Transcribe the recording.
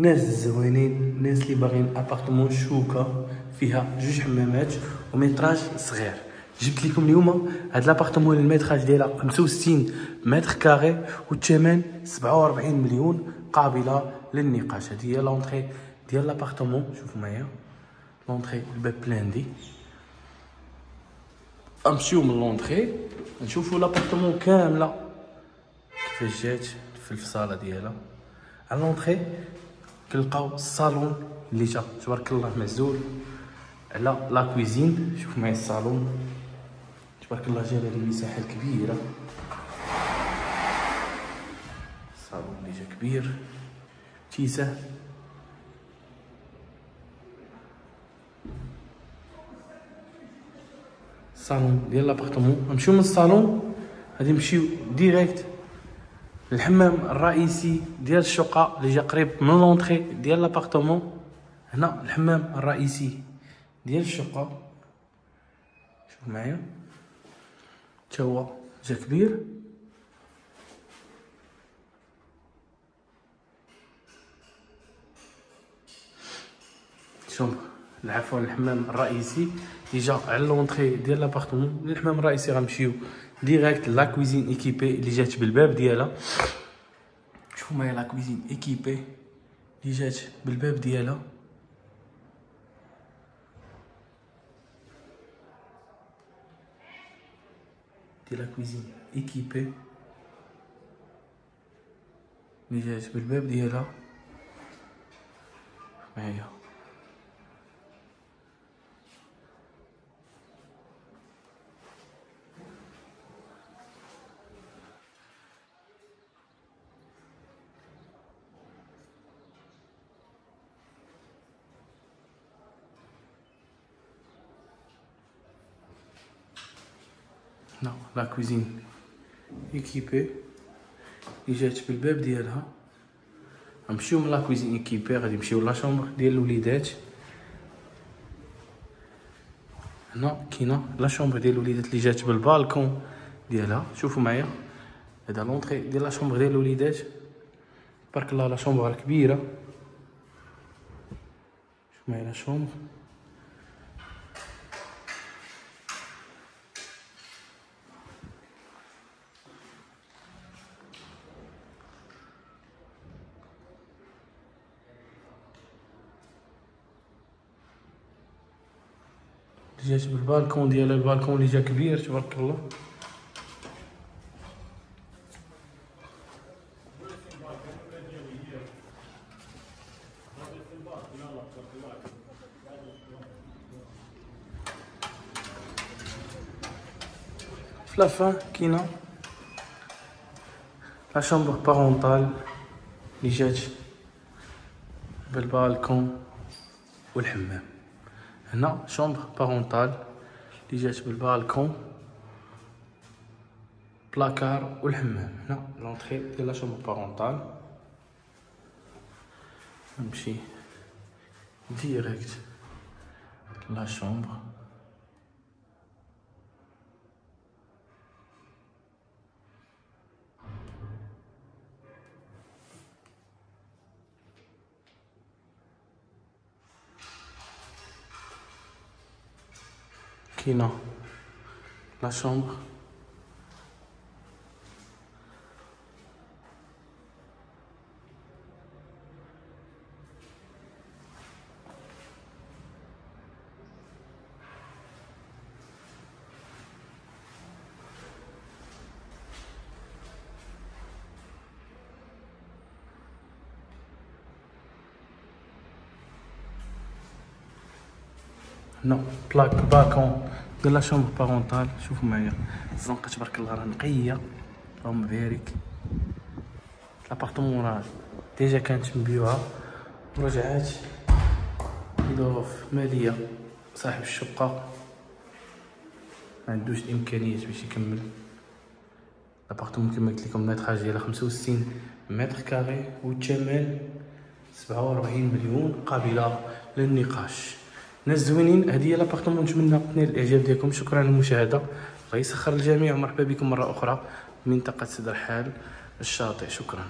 ناس زوينين ناس اللي باغيين appartement شوكة فيها جوج حمامات و métrage صغير. جبت لكم اليوم هاد l'appartement ال métrage ديالها 65 mètre carré والثمن 47 مليون قابلة للنقاش. هذه هي l'entrée ديال l'appartement شوفوا معايا. l'entrée الباب blindée نمشيو من l'entrée نشوفوا l'appartement كاملة. كيفاش جات في الفصالة ديالها؟ على لونطري كنلقاو الصالون اللي جا تبارك الله معزول على لا كويزين شوف معايا الصالون. تبارك الله جا هذه المساحة الكبيرة. الصالون اللي جا كبير. تيسه الصالون ديال l'appartement نمشيو من الصالون. غادي نمشيو direct الحمام الرئيسي ديال الشقة اللي جا قريب من l'entrée ديال l'appartement هنا الحمام الرئيسي ديال الشقة. شوف معايا. تا هو جا كبير. شوف العفوا الحمام الرئيسي اللي جا على l'entrée ديال l'appartement الحمام الرئيسي غنمشيو direct la cuisine équipée اللي جات بالباب ديالها شوفوا معايا la cuisine équipée اللي جات بالباب ديالها de la cuisine équipée اللي جات بالباب ديالها معايا هنا la cuisine équipée اللي جات بالباب ديالها غنمشيو من la cuisine équipée غادي نمشيو la chambre ديال الوليدات هنا كاينة la chambre ديال الوليدات اللي جات بالبالكون ديالها شوفوا معايا هذا l'entrée ديال la chambre ديال الوليدات تبارك الله la chambre كبيره شوفوا معايا la chambre اللي جات بالبالكون ديالها البالكون اللي جا كبير تبارك الله. في la fin كاينة la chambre parentale اللي جات بالبالكون والحمام هنا chambre parentale اللي جات بال balcon placard والحمام هنا l'entrée ديال la chambre parentale نمشي direct la chambre كاينة لا شومبر هنا placard balcon ديال la chambre parentale شوفوا معايا. الزنقه تبارك الله راه نقية. راه مبارك l'appartement راه déjà كانت مبيوعه ورجعات ظروف ماليه صاحب الشقة. ما عندوش الإمكانيات باش يكمل. l'appartement كما قلت لكم métrage ديالها 65 mètre carré. والثمن 47 مليون قابلة للنقاش. ناس زوينين هذه هي لابارتمون نتمنى تنال الإعجاب ديالكم. شكرا للمشاهده الله يسخر الجميع ومرحبا بكم مرة أخرى. منطقة سدر حال الشاطئ. شكرا.